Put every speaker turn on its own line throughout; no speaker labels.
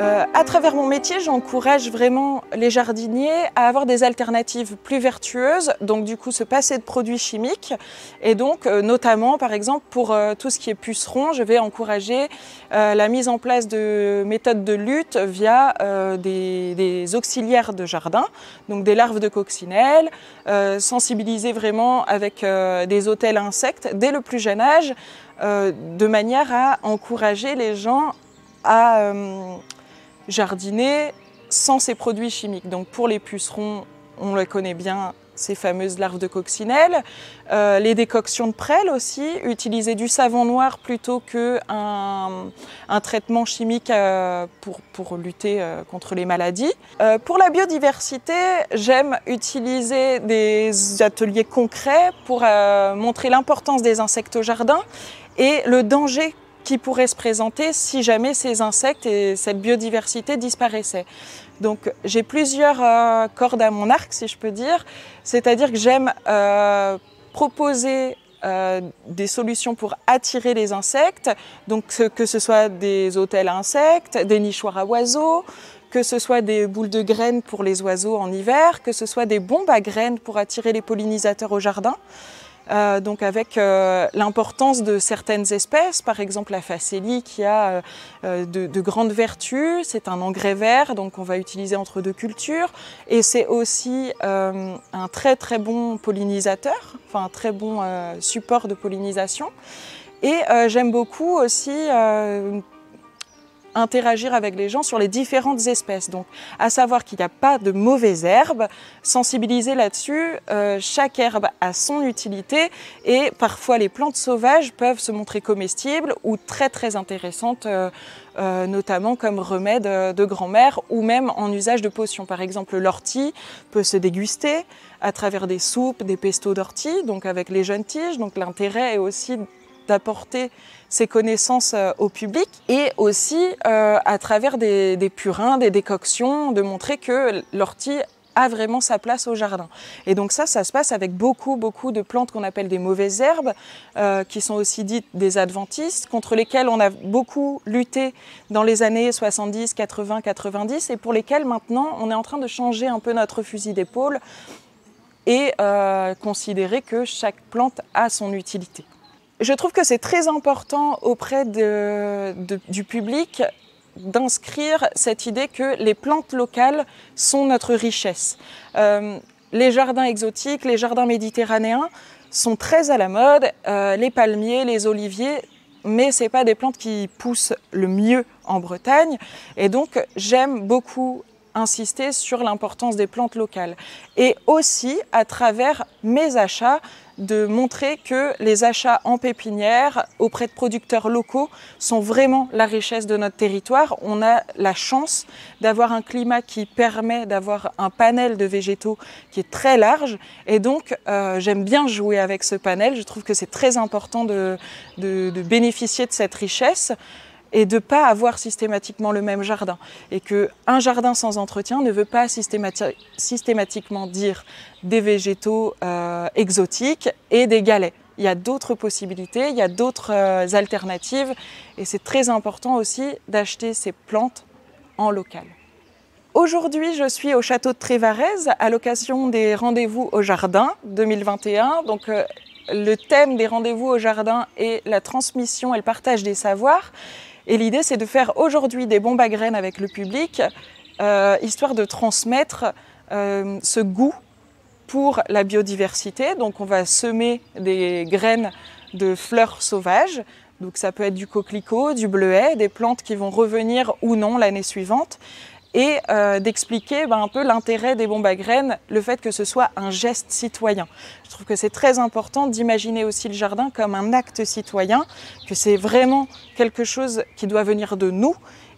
Euh, à travers mon métier, j'encourage vraiment les jardiniers à avoir des alternatives plus vertueuses, donc du coup se passer de produits chimiques. Et donc euh, notamment, par exemple, pour euh, tout ce qui est puceron, je vais encourager la mise en place de méthodes de lutte via des, auxiliaires de jardin, donc des larves de coccinelle, sensibiliser vraiment avec des hôtels insectes dès le plus jeune âge, de manière à encourager les gens à jardiner sans ces produits chimiques. Donc pour les pucerons, on les connaît bien, ces fameuses larves de coccinelle. Euh, les décoctions de prêle aussi, utiliser du savon noir plutôt qu'un un traitement chimique euh, pour, lutter euh, contre les maladies. pour la biodiversité, j'aime utiliser des ateliers concrets pour montrer l'importance des insectes au jardin et le danger qui pourrait se présenter si jamais ces insectes et cette biodiversité disparaissaient. Donc j'ai plusieurs euh, cordes à mon arc, si je peux dire. C'est-à-dire que j'aime euh, proposer euh, des solutions pour attirer les insectes, donc que ce soit des hôtels à insectes, des nichoirs à oiseaux, que ce soit des boules de graines pour les oiseaux en hiver, que ce soit des bombes à graines pour attirer les pollinisateurs au jardin. Euh, donc avec euh, l'importance de certaines espèces, par exemple la facélie qui a euh, de, grandes vertus, c'est un engrais vert, donc on va utiliser entre deux cultures, et c'est aussi un très très bon pollinisateur, enfin un très bon support de pollinisation. Et j'aime beaucoup aussi interagir avec les gens sur les différentes espèces. Donc, à savoir qu'il n'y a pas de mauvaises herbes, sensibiliser là-dessus. Euh, chaque herbe a son utilité et parfois les plantes sauvages peuvent se montrer comestibles ou très très intéressantes, euh, euh, notamment comme remède de grand-mère ou même en usage de potions. Par exemple, l'ortie peut se déguster à travers des soupes, des pestos d'ortie, donc avec les jeunes tiges. Donc l'intérêt est aussi d'apporter ces connaissances euh, au public et aussi euh, à travers des, purins, des décoctions, de montrer que l'ortie a vraiment sa place au jardin. Et donc ça, ça se passe avec beaucoup, beaucoup de plantes qu'on appelle des mauvaises herbes, euh, qui sont aussi dites des adventistes, contre lesquelles on a beaucoup lutté dans les années 70, 80, 90, et pour lesquelles maintenant on est en train de changer un peu notre fusil d'épaule et considérer que chaque plante a son utilité. Je trouve que c'est très important auprès du public d'inscrire cette idée que les plantes locales sont notre richesse. Euh, les jardins exotiques, les jardins méditerranéens sont très à la mode, euh, les palmiers, les oliviers, mais ce pas des plantes qui poussent le mieux en Bretagne. Et donc j'aime beaucoup insister sur l'importance des plantes locales. Et aussi, à travers mes achats, de montrer que les achats en pépinière auprès de producteurs locaux sont vraiment la richesse de notre territoire. On a la chance d'avoir un climat qui permet d'avoir un panel de végétaux qui est très large. Et donc, euh, j'aime bien jouer avec ce panel. Je trouve que c'est très important de, de bénéficier de cette richesse et de ne pas avoir systématiquement le même jardin. Et qu'un jardin sans entretien ne veut pas systématiquement dire des végétaux euh, exotiques et des galets. Il y a d'autres possibilités, il y a d'autres euh, alternatives et c'est très important aussi d'acheter ces plantes en local. Aujourd'hui, je suis au château de Trévarez à l'occasion des rendez-vous au jardin 2021. Donc, euh, le thème des rendez-vous au jardin est la transmission et le partage des savoirs. Et l'idée, c'est de faire aujourd'hui des bombes à graines avec le public, euh, histoire de transmettre euh, ce goût pour la biodiversité. Donc on va semer des graines de fleurs sauvages. Donc ça peut être du coquelicot, du bleuet, des plantes qui vont revenir ou non l'année suivante et euh, d'expliquer ben, un peu l'intérêt des bombes à graines, le fait que ce soit un geste citoyen. Je trouve que c'est très important d'imaginer aussi le jardin comme un acte citoyen, que c'est vraiment quelque chose qui doit venir de nous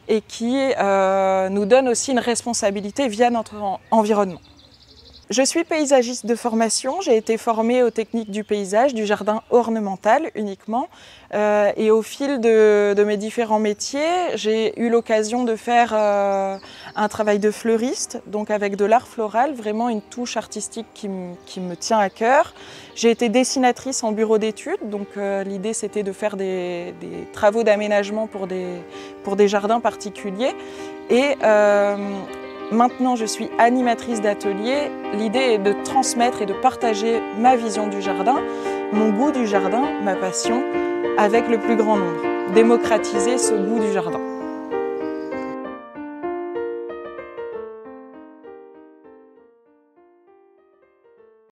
et qui euh, nous donne aussi une responsabilité via notre environnement. Je suis paysagiste de formation, j'ai été formée aux techniques du paysage, du jardin ornemental uniquement. Euh, et au fil de, mes différents métiers, j'ai eu l'occasion de faire euh, un travail de fleuriste, donc avec de l'art floral, vraiment une touche artistique qui, me tient à cœur. J'ai été dessinatrice en bureau d'études, donc euh, l'idée c'était de faire des, travaux d'aménagement pour des, pour des jardins particuliers. Et maintenant, je suis animatrice d'atelier. L'idée est de transmettre et de partager ma vision du jardin, mon goût du jardin, ma passion, avec le plus grand nombre. Démocratiser ce goût du jardin.